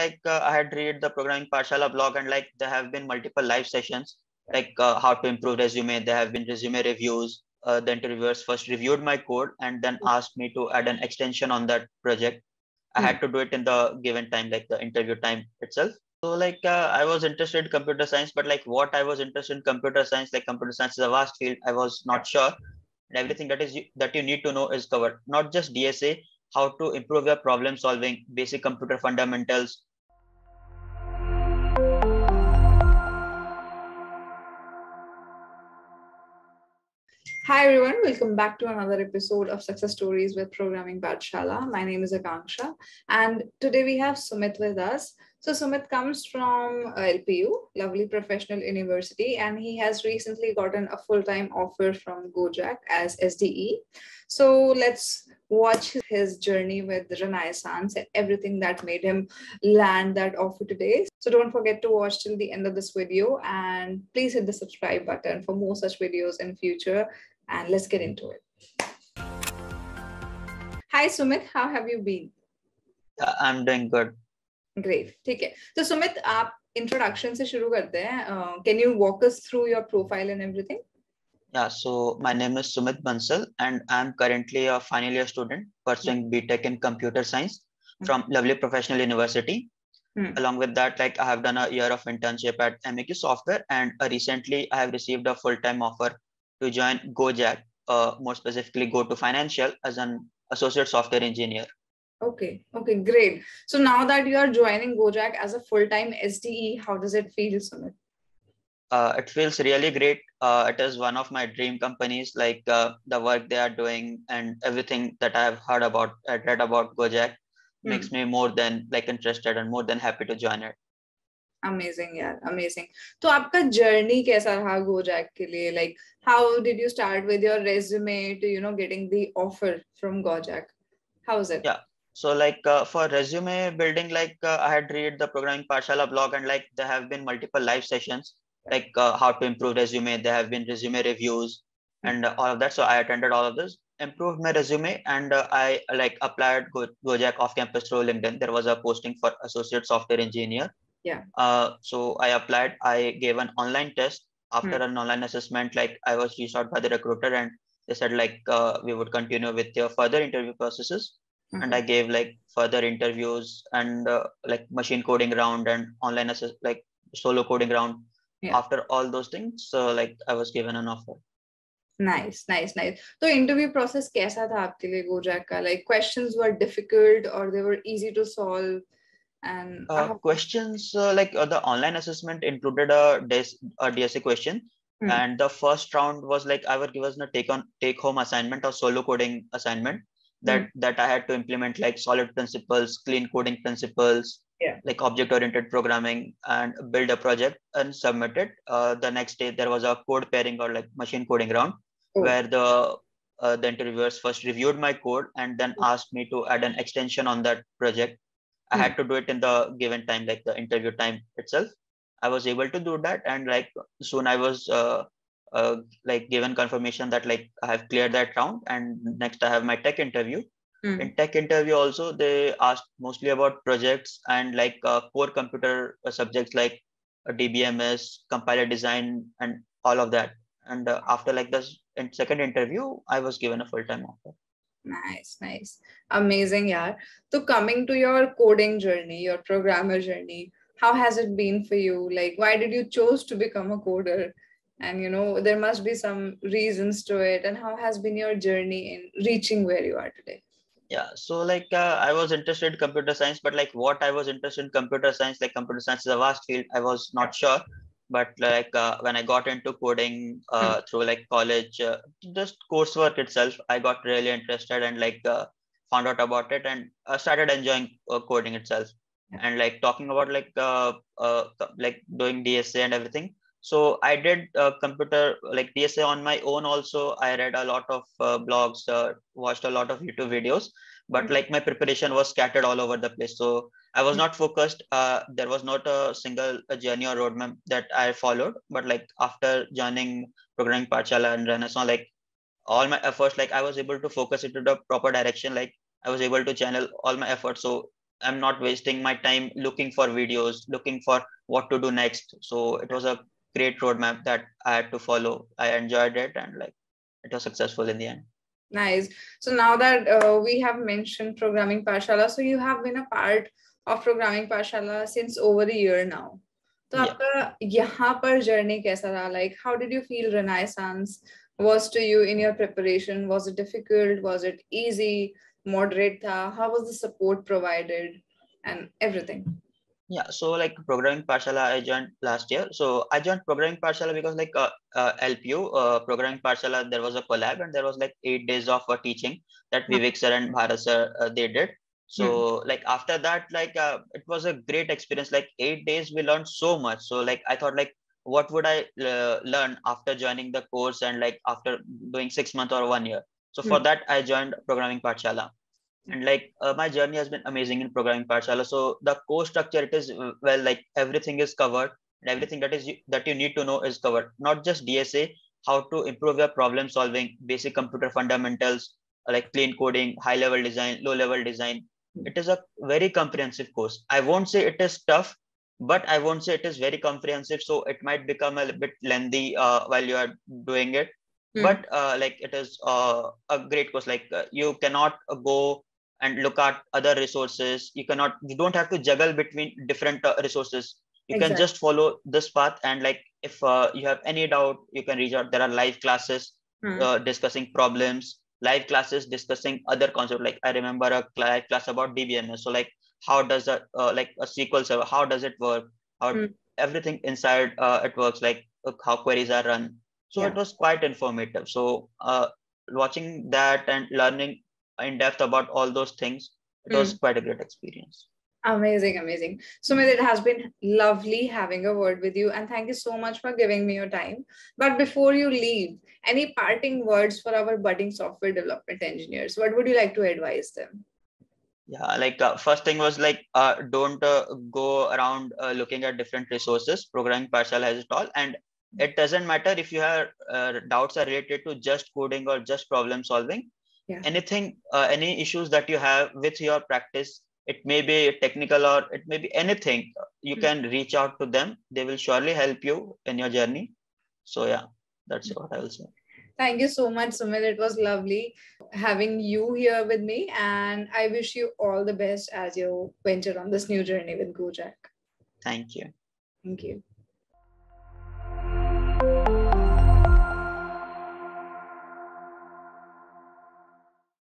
like uh, I had read the programming Pathshala blog and like there have been multiple live sessions like uh, how to improve resume. There have been resume reviews. Uh, the interviewers first reviewed my code and then asked me to add an extension on that project. I had to do it in the given time, like the interview time itself. So like uh, I was interested in computer science, but like what I was interested in computer science, like computer science is a vast field. I was not sure. And everything that is that you need to know is covered. Not just DSA, how to improve your problem solving, basic computer fundamentals. Hi everyone, welcome back to another episode of Success Stories with Programming Pathshala. My name is Akanksha and today we have Sumeet with us. So Sumeet comes from uh, LPU, lovely professional university, and he has recently gotten a full-time offer from Gojek as SDE. So let's watch his journey with Renaissance and everything that made him land that offer today. So don't forget to watch till the end of this video and please hit the subscribe button for more such videos in future and let's get into it. Hi, Sumeet. How have you been? Uh, I'm doing good. Great. Take care. So, Sumeet, आप introduction से शुरू करते Uh, can you walk us through your profile and everything? Yeah. So my name is Sumeet Bansal, and I'm currently a final year student pursuing mm-hmm. BTech in computer science hmm. from mm-hmm. Lovely Professional University. Mm-hmm. Along with that, like I have done a year of internship at MEQ Software, and uh, recently I have received a full-time offer to join Gojek, uh, more specifically GoTo Financial as an associate software engineer. Okay, okay, great. So now that you are joining Gojek as a full-time SDE, how does it feel, Sumeet? Uh, it feels really great. Uh, it is one of my dream companies, like uh, the work they are doing and everything that I have heard about, I read about Gojek hmm. makes me more than like interested and more than happy to join it. Amazing, yeah, amazing. तो आपका journey कैसा रहा Gojek के लिए? Like how did you start with your resume to you know getting the offer from Gojek how is it? Yeah. So like uh, for resume building like uh, i had read the programming Pathshala blog and like there have been multiple live sessions like uh, how to improve resume. There have been resume reviews and all of that. So i attended all of this improved my resume and i like applied Go- gojek off campus role. And then there was a posting for associate software engineer. Yeah. Uh, so I applied, I gave an online test after hmm. an online assessment, like I was reached out by the recruiter and they said like uh, we would continue with your further interview processes mm-hmm. and i gave like further interviews and uh, like machine coding round and online assist like solo coding round yeah. after all those things so like i was given an offer nice nice nice so interview process kaisa tha aapke liye gojek ka like questions were difficult or they were easy to solve and uh, questions uh, like uh, the online assessment included a, DS, a dsa question mm. and the first round was like i was given a take on take home assignment or solo coding assignment that mm. that i had to implement like solid principles clean coding principles yeah. like object oriented programming and build a project and submit it uh, the next day there was a code pairing or like machine coding round oh. where the uh, the interviewers first reviewed my code and then mm. asked me to add an extension on that project i mm. had to do it in the given time like the interview time itself i was able to do that and like soon i was uh, uh, like given confirmation that like I have cleared that round and next I have my tech interview. Mm. In tech interview also they asked mostly about projects and like uh, core computer uh, subjects like uh, DBMS, compiler design and all of that. And uh, after like the second interview, I was given a full-time offer. Nice, nice. Amazing, yeah. So coming to your coding journey, your programmer journey, how has it been for you? Like, why did you choose to become a coder? and you know there must be some reasons to it and how has been your journey in reaching where you are today yeah so like uh, i was interested in computer science but like what i was interested in computer science like computer science is a vast field i was not sure but like uh, when i got into coding uh, hmm. through like college uh, just coursework itself i got really interested and like uh, found out about it and uh, started enjoying coding itself yeah. and like talking about like like doing dsa and everything so i did uh, computer like dsa on my own also i read a lot of uh, blogs uh, watched a lot of youtube videos but mm-hmm. like my preparation was scattered all over the place. So i was mm-hmm. not focused. Uh, there was not a single journey or roadmap that i followed. But like after joining programming Pathshala and renaissance like all my efforts like i was able to focus into the proper direction. Like i was able to channel all my efforts. So i'm not wasting my time looking for videos looking for what to do next. So it was a great roadmap that i had to follow. I enjoyed it and like it was successful in the end nice. So now that uh, we have mentioned programming Pathshala so you have been a part of programming Pathshala since over a year now. so yeah. par journey kaisa ra? like how did you feel renaissance was to you in your preparation? Was it difficult? Was it easy? Moderate tha? how was the support provided? And everything yeah so like programming Pathshala i joined last year so i joined programming Pathshala because like uh, uh, lpu uh, programming Pathshala there was a collab and there was like eight days of uh, teaching that hmm. vivek sir and bharat sir uh, they did so mm. like after that like uh, it was a great experience like eight days we learned so much so like i thought like what would i uh, learn after joining the course and like after doing six months or one year so mm. for that i joined programming parshala and like uh, my journey has been amazing in programming Pathshala so the course structure it is uh, well like everything is covered. And everything that is that you need to know is covered. Not just dsa how to improve your problem solving basic computer fundamentals like clean coding high level design low level design. It is a very comprehensive course. I won't say it is tough but i won't say it is very comprehensive. So it might become a bit lengthy uh, while you are doing it. Mm. but uh, like it is uh, a great course. Like uh, you cannot go and look at other resources you cannot you don't have to juggle between different uh, resources you exactly. can just follow this path and like if uh, you have any doubt you can reach out there are live classes mm. discussing problems live classes discussing other concepts. Like I remember a live class about DBMS. So like how does that uh, like a SQL server? How does it work? How mm. everything inside uh, it works? Like uh, how queries are run. So yeah. it was quite informative. So uh, watching that and learning in depth about all those things, it mm. was quite a great experience. Amazing, amazing. Sumeet, it has been lovely having a word with you, and thank you so much for giving me your time. But before you leave, any parting words for our budding software development engineers? What would you like to advise them? Yeah, like uh, first thing was like uh, don't uh, go around uh, looking at different resources. Programming Pathshala has it all, and it doesn't matter if you have uh, doubts are related to just coding or just problem solving. Yeah. Anything, uh, any issues that you have with your practice it may be technical or it may be anything you hmm. can reach out to them. They will surely help you in your journey. So yeah that's what i will say. Thank you so much sumeet. It was lovely having you here with me and i wish you all the best as you venture on this new journey with gojek. Thank you. Thank you